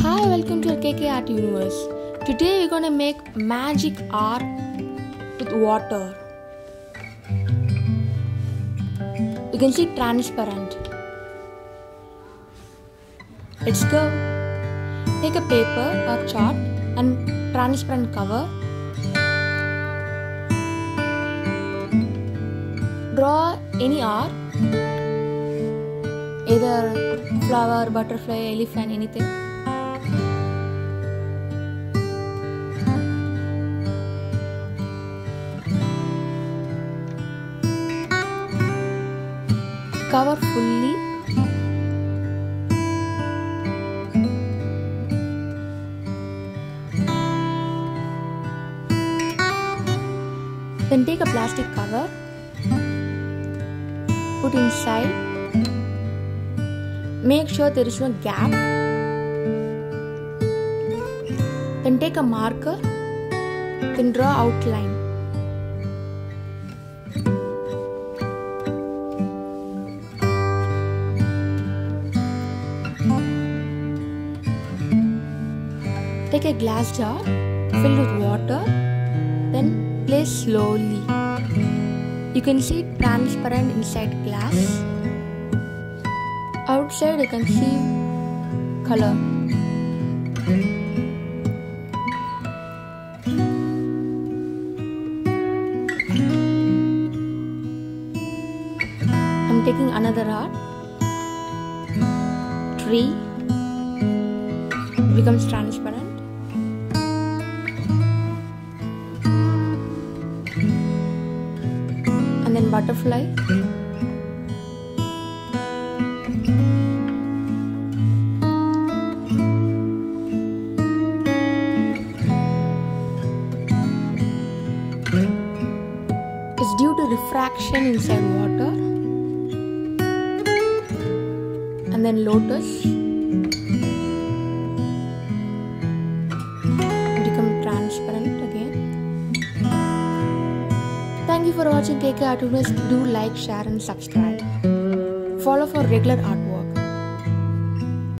Hi, welcome to KK Art Universe. Today we're gonna make magic art with water. You can see transparent. Let's go. Take a paper or chart and transparent cover. Draw any art, either flower, butterfly, elephant, anything. Cover fully. Then take a plastic cover. Put inside. Make sure there is no gap. Then take a marker. Then draw outline Take a glass jar filled with water, then place slowly. You can see transparent inside glass. Outside you can see color. I'm taking another art. Tree becomes transparent. And then butterfly. It's due to refraction inside water. And then lotus Thank you for watching KK Art Universe. Do like, share, and subscribe. Follow for regular artwork.